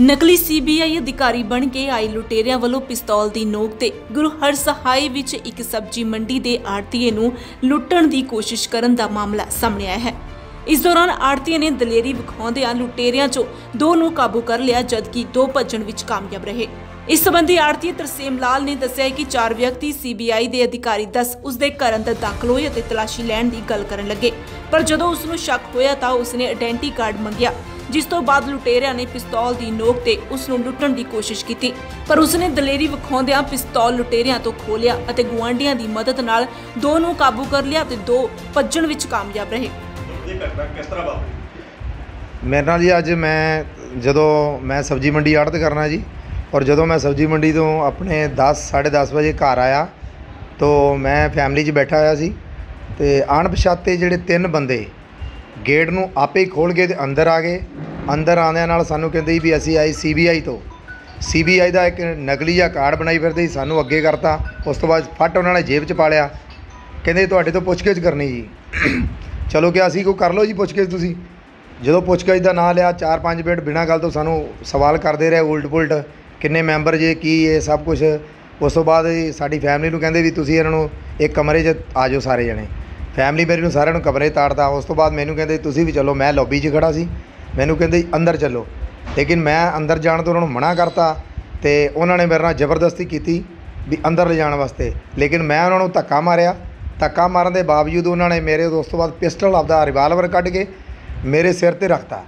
ਨਕਲੀ ਸੀਬੀਆਈ ਅਧਿਕਾਰੀ ਬਣ ਕੇ ਆਈ ਲੁਟੇਰਿਆਂ ਵੱਲੋਂ ਪਿਸਤੌਲ ਦੀ ਨੋਕ ਤੇ ਗੁਰੂ ਹਰਸਹਾਏ ਵਿੱਚ ਇੱਕ ਸਬਜ਼ੀ ਮੰਡੀ ਦੇ ਆੜਤੀਏ ਨੂੰ ਲੁੱਟਣ ਦੀ ਕੋਸ਼ਿਸ਼ ਕਰਨ ਦਾ ਮਾਮਲਾ ਸਾਹਮਣੇ ਆਇਆ ਹੈ। ਇਸ ਦੌਰਾਨ ਆੜਤੀਏ ਨੇ ਦਲੇਰੀ ਵਿਖਾਉਂਦਿਆਂ ਲੁਟੇਰਿਆਂ 'ਚੋਂ ਦੋ ਨੂੰ ਕਾਬੂ ਕਰ ਲਿਆ, ਜਦਕਿ ਦੋ ਭੱਜਣ ਵਿੱਚ ਕਾਮਯਾਬ ਰਹੇ। ਇਸ ਸੰਬੰਧੀ ਆੜਤੀ ਤਰਸੇਮ ਲਾਲ ਨੇ ਦੱਸਿਆ ਕਿ ਚਾਰ ਵਿਅਕਤੀ ਸੀਬੀਆਈ ਦੇ ਅਧਿਕਾਰੀ ਦੱਸ ਉਸ ਦੇ ਘਰ ਅੰਦਰ ਦਾਖਲ ਹੋਏ ਅਤੇ ਤਲਾਸ਼ੀ ਲੈਣ ਦੀ ਗੱਲ ਕਰਨ ਲੱਗੇ। ਪਰ ਜਦੋਂ ਉਸ ਨੂੰ ਸ਼ੱਕ ਹੋਇਆ ਤਾਂ ਉਸ ਨੇ ਆਇਡੈਂਟੀ ਕਾਰਡ ਮੰਗਿਆ। ਜਿਸ ਤੋਂ ਬਾਅਦ ਲੁਟੇਰਿਆਂ ਨੇ ਪਿਸਤੌਲ ਦੀ ਨੋਕ ਤੇ ਉਸ ਨੂੰ ਲੁੱਟਣ ਦੀ ਕੋਸ਼ਿਸ਼ ਕੀਤੀ। ਪਰ ਉਸ ਨੇ ਦਲੇਰੀ ਵਿਖਾਉਂਦਿਆਂ ਪਿਸਤੌਲ ਲੁਟੇਰਿਆਂ ਤੋਂ ਖੋਲਿਆ ਅਤੇ ਗੁਆਂਢੀਆਂ ਦੀ ਮਦਦ ਨਾਲ ਦੋ ਨੂੰ ਕਾਬੂ ਕਰ ਲਿਆ ਤੇ ਦੋ ਭੱਜਣ ਵਿੱਚ ਕਾਮਯਾਬ ਰਹੇ। ਇਹ ਘਟਨਾ ਕਿਸ ਤਰ੍ਹਾਂ ਵਾਪਰੀ? ਮੇਰੇ ਨਾਲ ਜੀ ਅੱਜ ਮੈਂ ਜਦੋਂ ਮੈਂ ਸਬਜ਼ੀ ਮੰਡੀ ਆੜਤ ਕਰਨਾ ਜੀ ਔਰ ਜਦੋਂ ਮੈਂ ਸਬਜ਼ੀ ਮੰਡੀ ਤੋਂ ਆਪਣੇ 10 10:30 ਵਜੇ ਘਰ ਆਇਆ ਤੋਂ ਮੈਂ ਫੈਮਿਲੀ 'ਚ ਬੈਠਾ ਹੋਇਆ ਸੀ ਤੇ ਅਣਪਛਾਤੇ ਜਿਹੜੇ ਤਿੰਨ ਬੰਦੇ ਗੇਟ ਨੂੰ ਆਪੇ ਹੀ ਖੋਲ ਕੇ ਤੇ ਅੰਦਰ ਆ ਗਏ। ਅੰਦਰ ਆਉਂਦਿਆਂ ਨਾਲ ਸਾਨੂੰ ਕਹਿੰਦੇ ਜੀ ਵੀ ਅਸੀਂ ਆਏ ਸੀਬੀਆਈ ਤੋਂ। ਸੀਬੀਆਈ ਦਾ ਇੱਕ ਨਕਲੀ ਜਿਹਾ ਕਾਰਡ ਬਣਾਈ ਫਿਰਦੇ ਸੀ, ਸਾਨੂੰ ਅੱਗੇ ਕਰਤਾ। ਉਸ ਤੋਂ ਬਾਅਦ ਫੱਟ ਉਹਨਾਂ ਨੇ ਜੇਬ 'ਚ ਪਾ ਲਿਆ। ਕਹਿੰਦੇ ਤੁਹਾਡੇ ਤੋਂ ਪੁੱਛਗਿੱਛ ਕਰਨੀ ਜੀ। ਚਲੋ ਕਿ ਅਸੀਂ ਕੋ ਕਰ ਲਓ ਜੀ ਪੁੱਛਗਿੱਛ ਤੁਸੀਂ। ਜਦੋਂ ਪੁੱਛਗਿੱਛ ਦਾ ਨਾਂ ਲਿਆ 4-5 ਮਿੰਟ ਬਿਨਾਂ ਗੱਲ ਤੋਂ ਸਾਨੂੰ ਸਵਾਲ ਕਰਦੇ ਰਹੇ ਉਲਟ ਪੁਲਟ ਕਿੰਨੇ ਮੈਂਬਰ ਜੇ, ਕੀ ਇਹ ਸਭ ਕੁਝ ਉਸ ਤੋਂ ਬਾਅਦ ਸਾਡੀ ਫੈਮਿਲੀ ਨੂੰ ਕਹਿੰਦੇ ਵੀ ਤੁਸੀਂ ਇਹਨਾਂ ਨੂੰ ਇੱਕ ਕਮਰੇ 'ਚ ਆ ਜਾਓ ਸਾਰੇ ਜਣੇ। ਫੈਮਿਲੀ ਮੇਰੀ ਨੂੰ ਸਾਰਿਆਂ ਨੂੰ ਕਮਰੇ ਤਾੜਦਾ ਉਸ ਤੋਂ ਬਾਅਦ ਮੈਨੂੰ ਕਹਿੰਦੇ, ਤੁਸੀਂ ਵੀ ਚਲੋ, ਮੈਂ ਲੌਬੀ 'ਚ ਖੜਾ ਸੀ। ਮੈਨੂੰ ਕਹਿੰਦੇ ਅੰਦਰ ਚੱਲੋ। ਲੇਕਿਨ ਮੈਂ ਅੰਦਰ ਜਾਣ ਤੋਂ ਉਹਨਾਂ ਨੂੰ ਮਨਾ ਕਰਤਾ ਤੇ ਉਹਨਾਂ ਨੇ ਮੇਰੇ ਨਾਲ ਜ਼ਬਰਦਸਤੀ ਕੀਤੀ ਵੀ ਅੰਦਰ ਲਿਜਾਣ ਵਾਸਤੇ। ਲੇਕਿਨ ਮੈਂ ਉਹਨਾਂ ਨੂੰ ਧੱਕਾ ਮਾਰਿਆ। ਧੱਕਾ ਮਾਰਨ ਦੇ ਬਾਵਜੂਦ ਉਹਨਾਂ ਨੇ ਮੇਰੇ ਉਸ ਤੋਂ ਬਾਅਦ ਪਿਸਟਲ ਆਪਦਾ ਰਿਵਾਲਵਰ ਕੱਢ ਕੇ ਮੇਰੇ ਸਿਰ ਤੇ ਰੱਖਤਾ।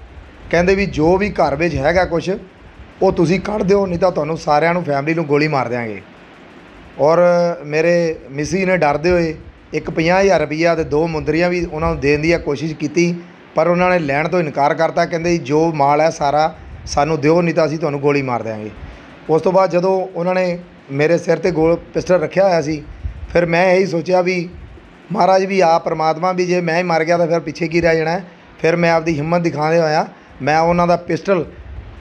ਕਹਿੰਦੇ ਵੀ ਜੋ ਵੀ ਘਰ ਵਿੱਚ ਹੈਗਾ ਕੁਝ ਉਹ ਤੁਸੀਂ ਕੱਢ ਦਿਓ, ਨਹੀਂ ਤਾਂ ਤੁਹਾਨੂੰ ਸਾਰਿਆਂ ਨੂੰ ਫੈਮਿਲੀ ਨੂੰ ਗੋਲੀ ਮਾਰ ਦਿਆਂਗੇ। ਔਰ ਮੇਰੇ ਮਿਸੀ ਨੇ ਡਰਦੇ ਹੋਏ ਇੱਕ 50000 ਰੁਪਈਆ ਤੇ ਦੋ ਮੁੰਦਰੀਆਂ ਵੀ ਉਹਨਾਂ ਨੂੰ ਦੇਣ ਦੀ ਕੋਸ਼ਿਸ਼ ਕੀਤੀ। ਪਰ ਉਹਨਾਂ ਨੇ ਲੈਣ ਤੋਂ ਇਨਕਾਰ ਕਰਤਾ, ਕਹਿੰਦੇ ਜੀ, ਜੋ ਮਾਲ ਹੈ ਸਾਰਾ ਸਾਨੂੰ ਦਿਓ, ਨਹੀਂ ਤਾਂ ਅਸੀਂ ਤੁਹਾਨੂੰ ਗੋਲੀ ਮਾਰ ਦਿਆਂਗੇ। ਉਸ ਤੋਂ ਬਾਅਦ ਜਦੋਂ ਉਹਨਾਂ ਨੇ ਮੇਰੇ ਸਿਰ ਤੇ ਗੋਲ ਪਿਸਟਲ ਰੱਖਿਆ ਹੋਇਆ ਸੀ, ਫਿਰ ਮੈਂ ਇਹੀ ਸੋਚਿਆ ਵੀ ਮਹਾਰਾਜ ਵੀ ਆ ਪਰਮਾਤਮਾ ਵੀ ਜੇ ਮੈਂ ਹੀ ਮਰ ਗਿਆ ਤਾਂ ਫਿਰ ਪਿੱਛੇ ਕੀ ਰਹਿ ਜਾਣਾ ਫਿਰ ਮੈਂ ਆਪਦੀ ਹਿੰਮਤ ਦਿਖਾਉਂਦੇ ਹੋਇਆ ਮੈਂ ਉਹਨਾਂ ਦਾ ਪਿਸਟਲ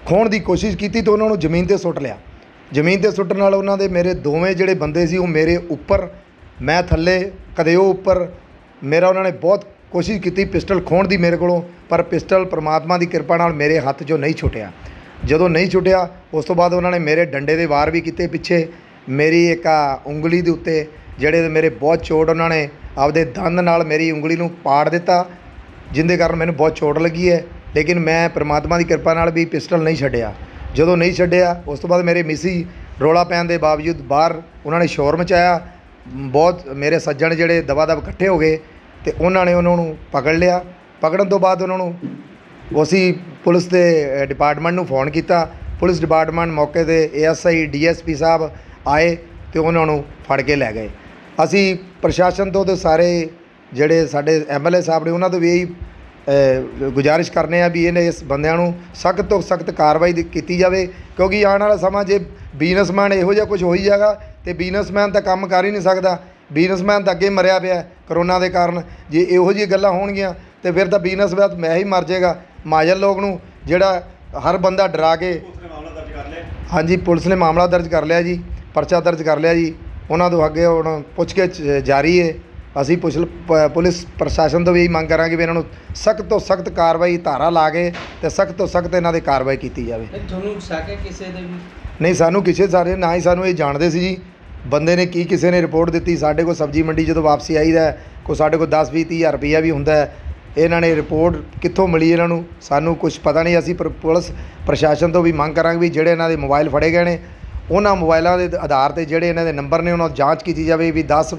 ਖੋਣ ਦੀ ਕੋਸ਼ਿਸ਼ ਕੀਤੀ ਤਾਂ ਉਹਨਾਂ ਨੂੰ ਜ਼ਮੀਨ ਤੇ ਸੁੱਟ ਲਿਆ। ਜ਼ਮੀਨ ਤੇ ਸੁੱਟਣ ਨਾਲ ਉਹਨਾਂ ਦੇ ਮੇਰੇ ਦੋਵੇਂ ਜਿਹੜੇ ਬੰਦੇ ਸੀ ਉਹ ਮੇਰੇ ਉੱਪਰ, ਮੈਂ ਥੱਲੇ, ਕਦੇ ਉਹ ਉੱਪਰ, ਮੇਰਾ ਉਹਨਾਂ ਨੇ ਬਹੁਤ ਕੋਸ਼ਿਸ਼ ਕੀਤੀ ਪਿਸਟਲ ਖੋਣ ਦੀ ਮੇਰੇ ਕੋਲੋਂ, ਪਰ ਪਿਸਟਲ ਪ੍ਰਮਾਤਮਾ ਦੀ ਕਿਰਪਾ ਨਾਲ ਮੇਰੇ ਹੱਥ 'ਚੋਂ ਨਹੀਂ ਛੁੱਟਿਆ। ਜਦੋਂ ਨਹੀਂ ਛੁੱਟਿਆ, ਉਸ ਤੋਂ ਬਾਅਦ ਉਹਨਾਂ ਨੇ ਮੇਰੇ ਡੰਡੇ ਦੇ ਵਾਰ ਵੀ ਕੀਤੇ ਪਿੱਛੇ। ਮੇਰੀ ਇੱਕ ਉਂਗਲੀ ਦੇ ਉੱਤੇ, ਜਿਹੜੇ ਮੇਰੇ ਬਹੁਤ ਚੋਟ ਉਹਨਾਂ ਨੇ ਆਪਦੇ ਦੰਦ ਨਾਲ ਮੇਰੀ ਉਂਗਲੀ ਨੂੰ ਪਾੜ ਦਿੱਤਾ, ਜਿੰਦੇ ਕਾਰਨ ਮੈਨੂੰ ਬਹੁਤ ਚੋਟ ਲੱਗੀ ਹੈ। ਲੇਕਿਨ ਮੈਂ ਪ੍ਰਮਾਤਮਾ ਦੀ ਕਿਰਪਾ ਨਾਲ ਵੀ ਪਿਸਟਲ ਨਹੀਂ ਛੱਡਿਆ। ਜਦੋਂ ਨਹੀਂ ਛੱਡਿਆ, ਉਸ ਤੋਂ ਬਾਅਦ ਮੇਰੇ ਮਿਸੀ ਰੋਲਾ ਪੈਣ ਦੇ ਬਾਵਜੂਦ ਬਾਹਰ ਉਹਨਾਂ ਨੇ ਸ਼ੋਰ ਮਚਾਇਆ। ਬਹੁਤ ਮੇਰੇ ਸੱਜਣ ਜਿਹੜੇ ਦਬਾ ਦਬ ਇਕੱਠੇ ਹੋ ਗਏ। ਅਤੇ ਉਹਨਾਂ ਨੇ ਉਹਨਾਂ ਨੂੰ ਪਕੜ ਲਿਆ। ਪਕੜਨ ਤੋਂ ਬਾਅਦ ਉਹਨਾਂ ਨੂੰ ਅਸੀਂ ਪੁਲਿਸ ਦੇ ਡਿਪਾਰਟਮੈਂਟ ਨੂੰ ਫੋਨ ਕੀਤਾ। ਪੁਲਿਸ ਡਿਪਾਰਟਮੈਂਟ ਮੌਕੇ ਤੇ A S I D ASI P ਸਾਹਿਬ ਆਏ ਅਤੇ ਉਹਨਾਂ ਨੂੰ ਫੜ ਕੇ ਲੈ ਗਏ। ਅਸੀਂ ਪ੍ਰਸ਼ਾਸਨ ਤੋਂ ਅਤੇ ਸਾਰੇ ਜਿਹੜੇ ਸਾਡੇ ਐਮਐਲਏ ਸਾਹਿਬ ਨੇ, ਉਹਨਾਂ ਤੋਂ ਵੀ ਇਹੀ ਗੁਜ਼ਾਰਿਸ਼ ਕਰਨੇ ਆ ਵੀ ਇਹਨੇ ਇਸ ਬੰਦਿਆਂ ਨੂੰ ਸਖਤ ਤੋਂ ਸਖਤ ਕਾਰਵਾਈ ਕੀਤੀ ਜਾਵੇ। ਕਿਉਂਕਿ ਆਉਣ ਵਾਲਾ ਸਮਾਂ ਜੇ ਬਿਜ਼ਨਸਮੈਨ ਇਹੋ ਜਿਹਾ ਕੁਝ ਹੋਈ ਜਾਗਾ ਤੇ ਬਿਜ਼ਨਸਮੈਨ ਤਾਂ ਕੰਮ ਕਰ ਹੀ ਨਹੀਂ ਸਕਦਾ। ਬਿਜ਼ਨਸਮੈਨ ਤਾਂ ਅੱਗੇ ਮਰਿਆ ਪਿਆ ਕਰੋਨਾ ਦੇ ਕਾਰਨ। ਜੇ ਇਹੋ ਜਿਹੀਆਂ ਗੱਲਾਂ ਹੋਣਗੀਆਂ ਤੇ ਫਿਰ ਤਾਂ ਬਿਜ਼ਨਸਮੈਨ ਮੈਂ ਹੀ ਮਰ ਜਾਏਗਾ। ਮਾਜਲ ਲੋਕ ਨੂੰ ਜਿਹੜਾ ਹਰ ਬੰਦਾ ਡਰਾ ਕੇ ਹਾਂਜੀ ਪੁਲਿਸ ਨੇ ਮਾਮਲਾ ਦਰਜ ਕਰ ਲਿਆ ਜੀ ਪਰਚਾ ਦਰਜ ਕਰ ਲਿਆ ਜੀ। ਉਹਨਾਂ ਤੋਂ ਅੱਗੇ ਹੁਣ ਪੁੱਛ ਕੇ ਜਾਰੀ ਹੈ। ਅਸੀਂ ਪੁੱਛ ਪੁਲਿਸ ਪ੍ਰਸ਼ਾਸਨ ਤੋਂ ਵੀ ਇਹੀ ਮੰਗ ਕਰਾਂਗੇ ਵੀ ਇਹਨਾਂ ਨੂੰ ਸਖਤ ਤੋਂ ਸਖਤ ਕਾਰਵਾਈ ਧਾਰਾ ਲਾ ਕੇ ਤੇ ਸਖਤ ਤੋਂ ਸਖਤ ਇਹਨਾਂ ਦੇ ਕਾਰਵਾਈ ਕੀਤੀ ਜਾਵੇ। ਨਹੀਂ ਤੁਹਾਨੂੰ ਸ਼ੱਕ ਹੈ ਕਿਸੇ ਦੇ ਵੀ ਨਹੀਂ ਸਾਨੂੰ ਕਿਸੇ ਸਾਰੇ ਨਾ ਹੀ ਸਾਨੂੰ ਇਹ ਜਾਣਦੇ ਸੀ ਜੀ। ਬੰਦੇ ਨੇ ਕੀ ਕਿਸੇ ਨੇ ਰਿਪੋਰਟ ਦਿੱਤੀ? ਸਾਡੇ ਕੋਲ ਸਬਜ਼ੀ ਮੰਡੀ ਜਦੋਂ ਵਾਪਸੀ ਆਈਦਾ ਹੈ, ਕੋਈ ਸਾਡੇ ਕੋਲ 10 20 ਹਜ਼ਾਰ ਰੁਪਈਆ ਵੀ ਹੁੰਦਾ ਇਹਨਾਂ ਨੇ ਰਿਪੋਰਟ ਕਿੱਥੋਂ ਮਿਲੀ ਇਹਨਾਂ ਨੂੰ? ਸਾਨੂੰ ਕੁਝ ਪਤਾ ਨਹੀਂ। ਅਸੀਂ ਪਰ- ਪੁਲਿਸ ਪ੍ਰਸ਼ਾਸਨ ਤੋਂ ਵੀ ਮੰਗ ਕਰਾਂਗੇ ਵੀ ਜਿਹੜੇ ਇਹਨਾਂ ਦੇ ਮੋਬਾਈਲ ਫੜੇ ਗਏ ਨੇ ਉਹਨਾਂ ਮੋਬਾਈਲਾਂ ਦੇ ਆਧਾਰ ਤੇ ਜਿਹੜੇ ਇਹਨਾਂ ਦੇ ਨੰਬਰ ਨੇ ਉਹਨਾਂ ਦੀ ਜਾਂਚ ਕੀਤੀ ਜਾਵੇ ਵੀ 10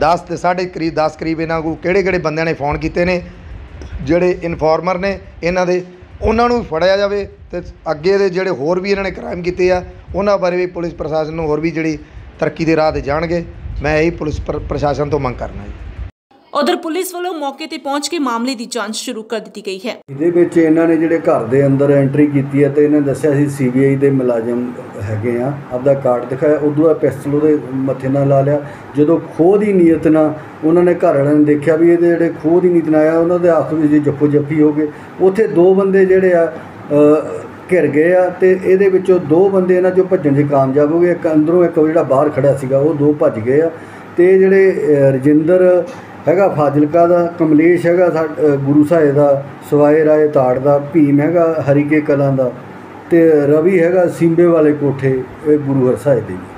10 ਤੇ ਸਾਢੇ ਕਰੀਬ 10 ਕਰੀਬ ਇਹਨਾਂ ਕੋਲ ਕਿਹੜੇ ਕਿਹੜੇ ਬੰਦਿਆਂ ਨੇ ਫੋਨ ਕੀਤੇ ਨੇ ਜਿਹੜੇ ਇਨਫੋਰਮਰ ਨੇ ਇਹਨਾਂ ਦੇ ਉਹਨਾਂ ਨੂੰ ਫੜਿਆ ਜਾਵੇ ਤੇ ਅੱਗੇ ਦੇ ਜਿਹੜੇ ਹੋਰ ਵੀ ਇਹਨਾਂ ਨੇ ਕ੍ਰਾਈਮ ਕੀਤੇ ਆ ਉਹਨਾਂ ਬਾਰੇ ਵੀ ਪੁਲਿਸ ਪ੍ਰਸ਼ਾਸਨ ਨੂੰ ਹੋਰ ਵੀ ਜਿਹੜੀ ਤਰੱਕੀ ਦੇ ਰਾਹ ਤੇ ਜਾਣਗੇ। ਮੈਂ ਇਹੀ ਪੁਲਿਸ ਪ੍ਰ- ਪ੍ਰਸ਼ਾਸਨ ਤੋਂ ਮੰਗ ਕਰਨਾ ਜੀ। ਉਧਰ ਪੁਲਿਸ ਵੱਲੋਂ ਮੌਕੇ ਤੇ ਪਹੁੰਚ ਕੇ ਮਾਮਲੇ ਦੀ ਜਾਂਚ ਸ਼ੁਰੂ ਕਰ ਦਿੱਤੀ ਗਈ ਹੈ। ਇਹਦੇ ਵਿੱਚ ਇਹਨਾਂ ਨੇ ਜਿਹੜੇ ਘਰ ਦੇ ਅੰਦਰ ਐਂਟਰੀ ਕੀਤੀ ਹੈ ਤੇ ਇਹਨੇ ਦੱਸਿਆ ਸੀ ਸੀਬੀਆਈ ਦੇ ਮੁਲਾਜ਼ਮ ਹੈਗੇ ਆ ਆਪਦਾ ਕਾਰਡ ਦਿਖਾਇਆ ਉਦੋਂ ਬਾਅਦ ਪਿਸਤਲ ਉਹਦੇ ਮੱਥੇ ਨਾਲ ਲਾ ਲਿਆ। ਜਦੋਂ ਖੋਹ ਦੀ ਨੀਅਤ ਨਾਲ ਉਹਨਾਂ ਨੇ ਘਰ ਵਾਲਿਆਂ ਨੇ ਦੇਖਿਆ ਵੀ ਇਹਦੇ ਜਿਹੜੇ ਖੋਹ ਦੀ ਨੀਅਤ ਨਾਲ ਆਇਆ ਉਹਨਾਂ ਦੇ ਹੱਥ ਵਿੱਚ ਜੱਫੋ ਜੱਫੀ ਹੋ ਗਏ। ਉੱਥੇ ਦੋ ਬੰਦੇ ਜਿਹੜੇ ਆ ਘਿਰ ਗਏ ਆ ਤੇ ਇਹਦੇ ਵਿੱਚੋਂ ਦੋ ਬੰਦੇ ਇਹਨਾਂ ਚੋਂ ਭੱਜਣ 'ਚ ਕਾਮਯਾਬ ਹੋ ਗਏ। ਇੱਕ ਅੰਦਰੋਂ ਇੱਕ ਜਿਹੜਾ ਬਾਹਰ ਖੜਾ ਸੀਗਾ, ਉਹ ਦੋ ਭੱਜ ਗਏ ਆ। ਤੇ ਇਹ ਜਿਹੜੇ ਰਜਿੰਦਰ ਹੈਗਾ ਫਾਜ਼ਿਲਕਾ ਦਾ, ਕਮਲੇਸ਼ ਹੈਗਾ ਸਾ- ਗੁਰੂ ਸਾਹਿਬ ਦਾ, ਸਵਾਏ ਰਾਏ ਤਾੜ ਦਾ, ਭੀਮ ਹੈਗਾ ਹਰੀਕੇ ਕਲਾਂ ਦਾ ਤੇ ਰਵੀ ਹੈਗਾ ਸਿੰਬੇ ਵਾਲੇ ਕੋਠੇ, ਇਹ ਗੁਰੂ ਹਰ ਸਾਹਿਬ ਦੇ ਜੀ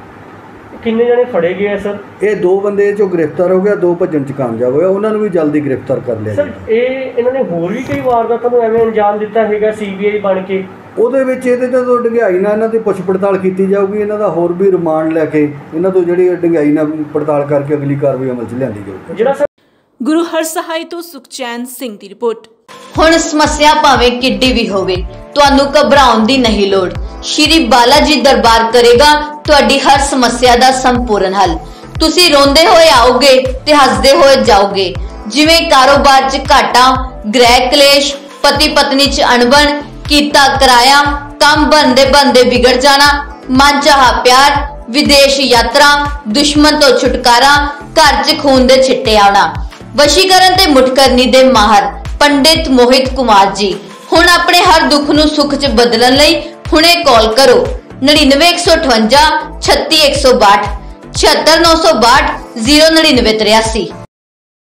ਕਿੰਨੇ ਜਣੇ ਫੜੇ ਗਏ ਆ ਸਰ? ਇਹ ਦੋ ਬੰਦੇ 'ਚੋਂ ਗ੍ਰਿਫਤਾਰ ਹੋ ਗਿਆ ਦੋ ਭੱਜਣ ਚ ਕਾਮਯਾਬ ਹੋਇਆ ਉਹਨਾਂ ਨੂੰ ਵੀ ਜਲਦੀ ਗ੍ਰਿਫਤਾਰ ਕਰ ਲਿਆ ਸਰ ਇਹ ਇਹਨਾਂ ਨੇ ਹੋਰ ਵੀ ਕਈ ਵਾਰਦਾਤਾਂ ਨੂੰ ਐਵੇਂ ਅੰਜਾਮ ਦਿੱਤਾ ਹੈਗਾ ਸੀਬੀਆਈ ਬਣ ਕੇ? ਉਹਦੇ ਵਿੱਚ ਇਹਦੇ ਤੇ ਤੋਂ ਡੰਗਾਈ ਨਾਲ ਇਹਨਾਂ ਦੀ ਪੁੱਛ ਪੜਤਾਲ ਕੀਤੀ ਜਾਊਗੀ ਇਹਨਾਂ ਦਾ ਹੋਰ ਵੀ ਰਿਮਾਂਡ ਲੈ ਕੇ ਇਹਨਾਂ ਤੋਂ ਜਿਹੜੀ ਡੰਗਾਈ ਨਾਲ ਪੜਤਾਲ ਕਰਕੇ ਅਗਲੀ ਕਾਰਵਾਈ ਅਮਲ 'ਚ ਲਿਆਂਦੀ ਜਾਊਗੀ। ਜਿਹੜਾ ਸਰ ਗੁਰੂ ਹਰਸਹਾਏ ਤੋਂ ਸੁਖਚੈਨ ਸਿੰਘ ਦੀ ਰਿਪੋਰਟ। ਹੁਣ ਸਮੱਸਿਆ ਭਾਵੇਂ ਕਿੱਡੀ ਵੀ ਹੋਵੇ, ਤੁਹਾਨੂੰ ਘਬਰਾਉਣ ਦੀ ਨਹੀਂ ਲੋੜ। ਸ਼੍ਰੀ ਬਾਲਾਜੀ ਦਰਬਾਰ ਕਰੇਗਾ, ਤੁਹਾਡੀ ਹਰ ਸਮੱਸਿਆ ਦਾ ਸੰਪੂਰਨ ਹੱਲ। ਤੁਸੀਂ ਰੋਂਦੇ ਹੋਏ ਆਓਗੇ ਤੇ ਹੱਸਦੇ ਹੋਏ ਜਾਓਗੇ। ਜਿਵੇਂ ਕਾਰੋਬਾਰ 'ਚ ਘਾਟਾ, ਗ੍ਰਹਿ ਕਲੇਸ਼ ਪਤੀ ਪਤਨੀ 'ਚ ਅਣਬਣ, ਕੀਤਾ ਕਰਾਇਆ, ਕੰਮ ਬੰਦੇ ਬੰਦੇ ਵਿਗੜ ਜਾਣਾ, ਮਨ ਚਾਹਾ ਪਿਆਰ, ਵਿਦੇਸ਼ ਯਾਤਰਾ, ਦੁਸ਼ਮਣ ਤੋਂ ਛੁਟਕਾਰਾ, ਘਰ 'ਚ ਖੂਨ ਦੇ ਛਿੱਟੇ ਆਉਣਾ। ਵਸ਼ੀਕਰਨ ਤੇ ਮੁਠਕਰਨੀ ਦੇ ਮਾਹਰ ਪੰਡਿਤ ਮੋਹਿਤ ਕੁਮਾਰ ਜੀ। ਹੁਣ ਆਪਣੇ ਹਰ ਦੁੱਖ ਨੂੰ ਸੁੱਖ 'ਚ ਬਦਲਣ ਲਈ ਹੁਣੇ ਕਾਲ ਕਰੋ। 99158 36162 76962 09983